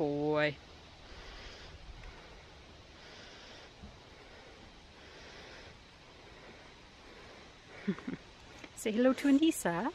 boy. Say hello to Anissa.